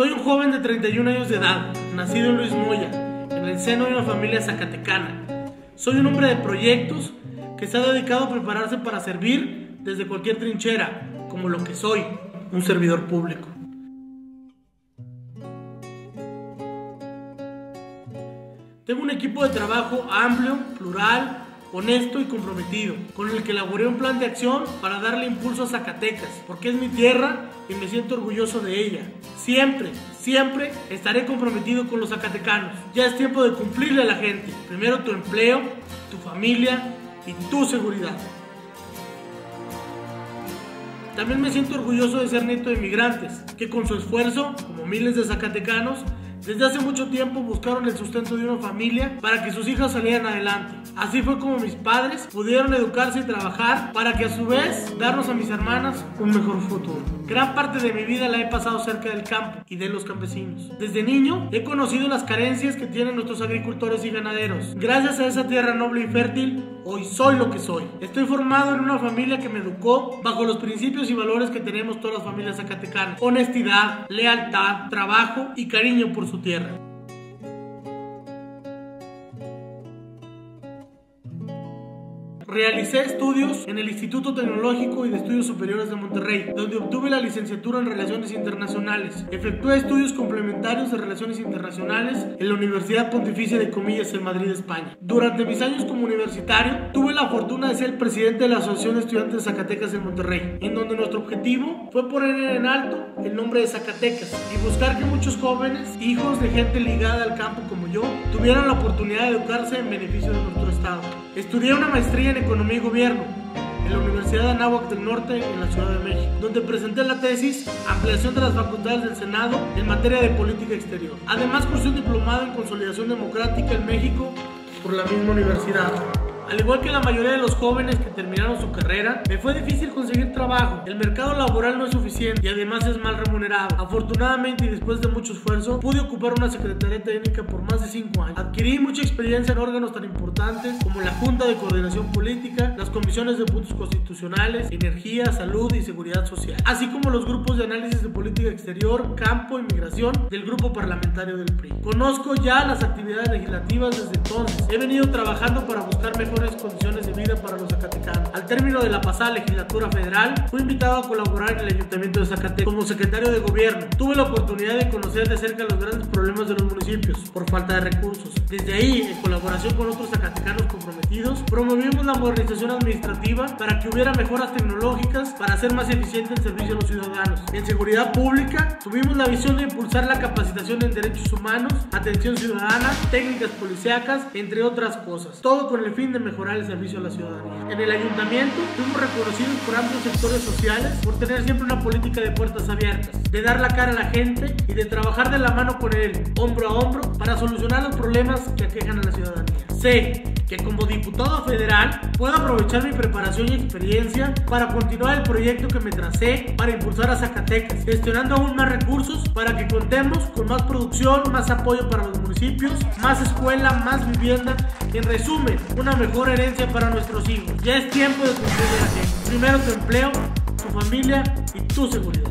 Soy un joven de 31 años de edad, nacido en Luis Moya, en el seno de una familia zacatecana. Soy un hombre de proyectos que se ha dedicado a prepararse para servir desde cualquier trinchera, como lo que soy, un servidor público. Tengo un equipo de trabajo amplio, plural, honesto y comprometido, con el que elaboré un plan de acción para darle impulso a Zacatecas, porque es mi tierra y me siento orgulloso de ella. Siempre, siempre estaré comprometido con los zacatecanos. Ya es tiempo de cumplirle a la gente. Primero tu empleo, tu familia y tu seguridad. También me siento orgulloso de ser nieto de inmigrantes, que con su esfuerzo, como miles de zacatecanos, desde hace mucho tiempo buscaron el sustento de una familia para que sus hijas salieran adelante. Así fue como mis padres pudieron educarse y trabajar para que a su vez darnos a mis hermanas un mejor futuro. Gran parte de mi vida la he pasado cerca del campo y de los campesinos. Desde niño he conocido las carencias que tienen nuestros agricultores y ganaderos. Gracias a esa tierra noble y fértil, hoy soy lo que soy. Estoy formado en una familia que me educó bajo los principios y valores que tenemos todas las familias zacatecanas. Honestidad, lealtad, trabajo y cariño por su tierra. Realicé estudios en el Instituto Tecnológico y de Estudios Superiores de Monterrey, donde obtuve la licenciatura en Relaciones Internacionales. Efectué estudios complementarios de Relaciones Internacionales en la Universidad Pontificia de Comillas en Madrid, España. Durante mis años como universitario, tuve la fortuna de ser presidente de la Asociación de Estudiantes de Zacatecas en Monterrey, en donde nuestro objetivo fue poner en alto el nombre de Zacatecas y buscar que muchos jóvenes, hijos de gente ligada al campo como yo, tuvieran la oportunidad de educarse en beneficio de nuestro Estudié una maestría en Economía y Gobierno en la Universidad de Anáhuac del Norte en la Ciudad de México, donde presenté la tesis Ampliación de las facultades del Senado en materia de política exterior. Además, cursé un diplomado en Consolidación Democrática en México por la misma universidad. Al igual que la mayoría de los jóvenes que terminaron su carrera, me fue difícil conseguir trabajo. El mercado laboral no es suficiente y además es mal remunerado. Afortunadamente y después de mucho esfuerzo, pude ocupar una secretaría técnica por más de 5 años. Adquirí mucha experiencia en órganos tan importantes como la Junta de Coordinación Política, las comisiones de puntos constitucionales, energía, salud y seguridad social, así como los grupos de análisis de política exterior, campo y migración del grupo parlamentario del PRI. Conozco ya las actividades legislativas desde entonces. He venido trabajando para buscar mejores condiciones de vida para los zacatecanos. Término de la pasada legislatura federal, fui invitado a colaborar en el Ayuntamiento de Zacatecas como secretario de gobierno. Tuve la oportunidad de conocer de cerca los grandes problemas de los municipios por falta de recursos. Desde ahí, en colaboración con otros zacatecanos comprometidos, promovimos la modernización administrativa para que hubiera mejoras tecnológicas para hacer más eficiente el servicio a los ciudadanos. En seguridad pública, tuvimos la visión de impulsar la capacitación en derechos humanos, atención ciudadana, técnicas policíacas, entre otras cosas. Todo con el fin de mejorar el servicio a la ciudadanía. En el ayuntamiento fuimos reconocidos por amplios sectores sociales por tener siempre una política de puertas abiertas, de dar la cara a la gente y de trabajar de la mano con él, hombro a hombro, para solucionar los problemas que aquejan a la ciudadanía. Sé que como diputado federal puedo aprovechar mi preparación y experiencia para continuar el proyecto que me tracé para impulsar a Zacatecas, gestionando aún más recursos para que contemos con más producción, más apoyo para los municipios, más escuela, más vivienda, en resumen, una mejor herencia para nuestros hijos. Ya es tiempo de cumplir la gente. Primero tu empleo, tu familia y tu seguridad.